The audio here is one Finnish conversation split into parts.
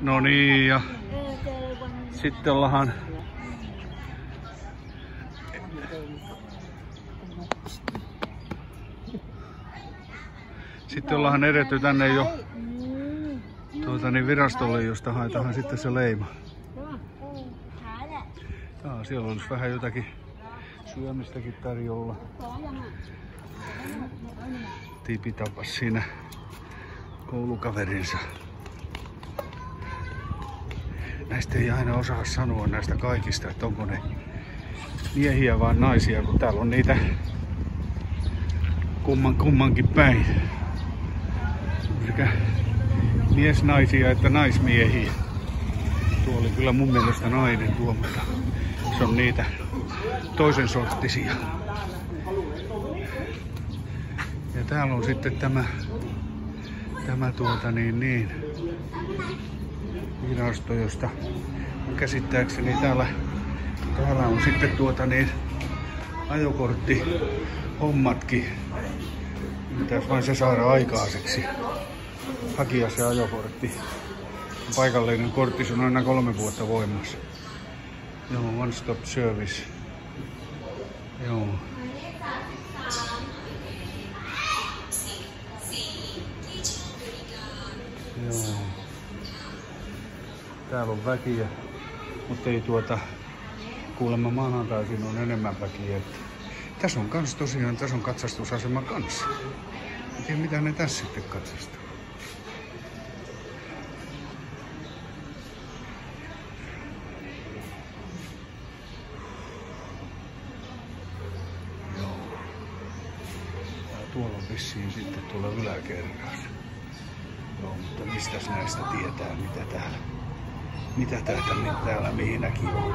No niin, ja sitten ollaan Sitten ollaan edetty tänne jo tuota, niin virastolle, josta haetaan sitten se leima. Jaa, siellä olisi vähän jotakin syömistäkin tarjolla. Tipitapas siinä koulukaverinsa. Näistä ei aina osaa sanoa näistä kaikista, että onko ne miehiä vai naisia, kun täällä on niitä kumman, kummankin päin. Sekä miesnaisia että naismiehiä. Tuo oli kyllä mun mielestä nainen tuo, mutta se on niitä toisen sorttisia. Ja täällä on sitten tämä, tämä tuota niin, niin, virasto, josta käsittääkseni täällä, täällä on sitten tuota niin, ajokortti hommatkin. Pitäisi vain se saada aikaiseksi. Hakia se ajokortti. Paikallinen kortti on aina kolme vuotta voimassa. Joo, one stop service. Joo. Täällä on väkiä, mutta ei tuota kuulemma maanantaisin on enemmän väkiä. Että tässä on kans tosiaan, tässä on katsastusasema kanssa. En tiedä mitä ne tässä sitten katsastaa. Tuolla on vissiin sitten tuolla yläkerrassa. Joo, mutta mistäs näistä tietää, mitä täällä, mitä täältä, mitä täällä mihinäkin on.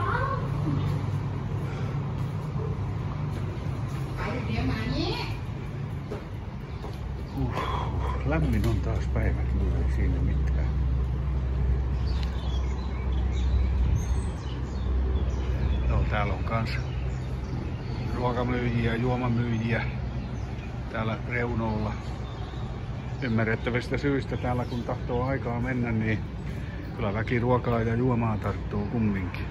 Lämmin on taas päivä, kyllä ei siinä mitään. Joo, täällä on kans ruokamyyjiä, juomamyyjiä täällä reunoilla ymmärrettävistä syistä täällä kun tahtoo aikaa mennä, niin kyllä väki ruokaa ja juomaa tarttuu kumminkin.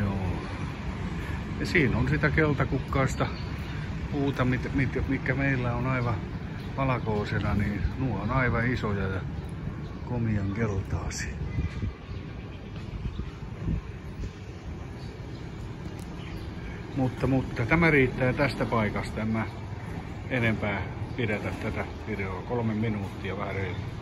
Joo. Ja siinä on sitä keltakukkaista puuta, mit, mit, mikä meillä on aivan valkoisena, niin nuo on aivan isoja ja komian keltaasi. Mutta, mutta tämä riittää tästä paikasta. En mä enempää pidetä tätä videoa. Kolme minuuttia vähän reilu.